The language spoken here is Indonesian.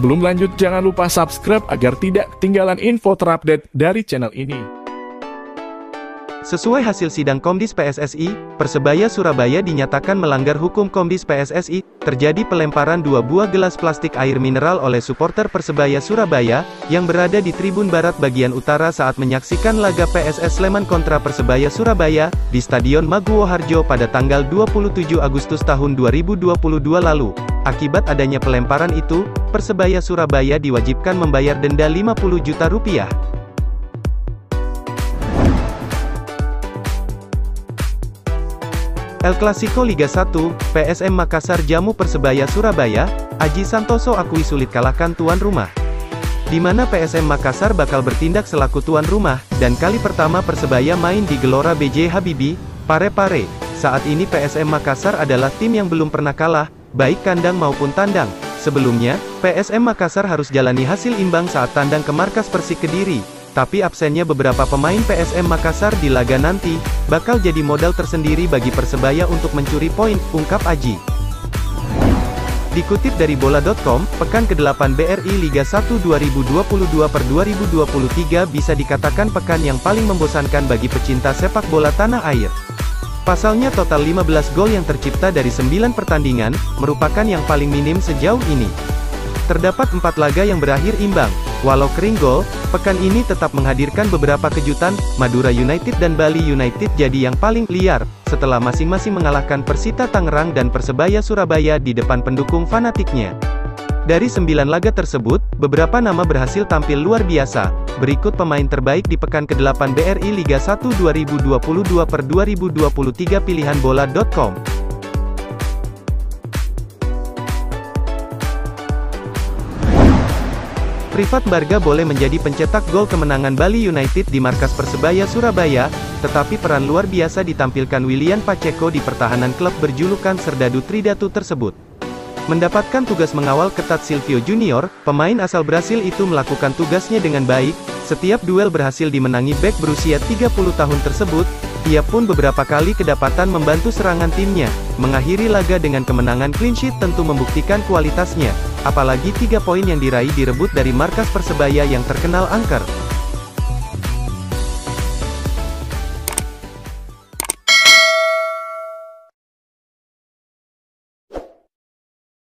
Sebelum lanjut, jangan lupa subscribe agar tidak ketinggalan info terupdate dari channel ini. Sesuai hasil sidang Komdis PSSI, Persebaya Surabaya dinyatakan melanggar hukum Komdis PSSI, terjadi pelemparan dua buah gelas plastik air mineral oleh supporter Persebaya Surabaya, yang berada di tribun barat bagian utara saat menyaksikan laga PSS Sleman kontra Persebaya Surabaya, di Stadion Maguwo Harjo pada tanggal 27 Agustus tahun 2022 lalu. Akibat adanya pelemparan itu, Persebaya Surabaya diwajibkan membayar denda 50 juta rupiah. El Clasico Liga 1, PSM Makassar jamu Persebaya Surabaya, Aji Santoso akui sulit kalahkan tuan rumah. Di mana PSM Makassar bakal bertindak selaku tuan rumah, dan kali pertama Persebaya main di Gelora BJ Habibie, Pare-Pare. Saat ini PSM Makassar adalah tim yang belum pernah kalah, baik kandang maupun tandang. Sebelumnya, PSM Makassar harus jalani hasil imbang saat tandang ke markas Persik Kediri, tapi absennya beberapa pemain PSM Makassar di laga nanti, bakal jadi modal tersendiri bagi Persebaya untuk mencuri poin, ungkap Aji. Dikutip dari bola.com, pekan ke-8 BRI Liga 1 2022 per 2023 bisa dikatakan pekan yang paling membosankan bagi pecinta sepak bola tanah air. Pasalnya total 15 gol yang tercipta dari 9 pertandingan, merupakan yang paling minim sejauh ini. Terdapat 4 laga yang berakhir imbang, Walau kering gol, pekan ini tetap menghadirkan beberapa kejutan, Madura United dan Bali United jadi yang paling liar, setelah masing-masing mengalahkan Persita Tangerang dan Persebaya Surabaya di depan pendukung fanatiknya. Dari sembilan laga tersebut, beberapa nama berhasil tampil luar biasa. Berikut pemain terbaik di pekan ke-8 BRI Liga 1 2022 per 2023 pilihan bola.com. Privat Barga boleh menjadi pencetak gol kemenangan Bali United di markas Persebaya Surabaya, tetapi peran luar biasa ditampilkan William Pacheco di pertahanan klub berjulukan Serdadu Tridatu tersebut. Mendapatkan tugas mengawal ketat Silvio Junior, pemain asal Brasil itu melakukan tugasnya dengan baik, setiap duel berhasil dimenangi back berusia 30 tahun tersebut, ia pun beberapa kali kedapatan membantu serangan timnya, mengakhiri laga dengan kemenangan clean sheet tentu membuktikan kualitasnya. Apalagi tiga poin yang diraih direbut dari markas Persebaya yang terkenal angker.